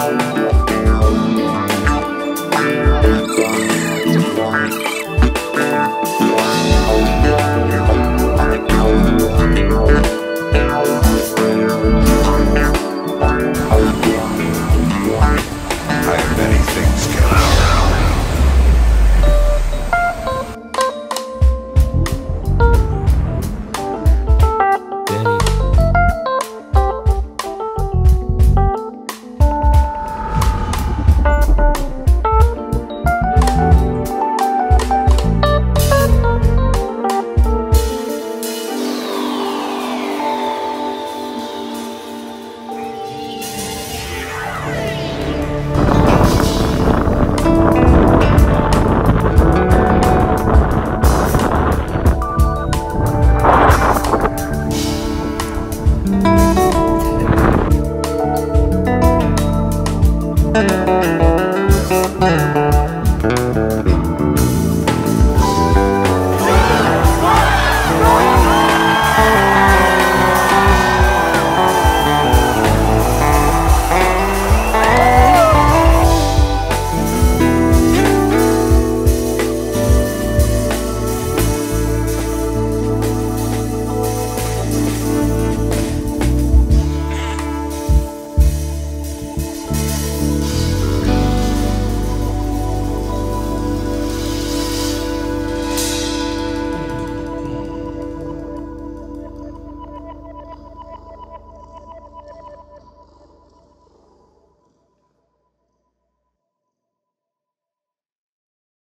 I Thank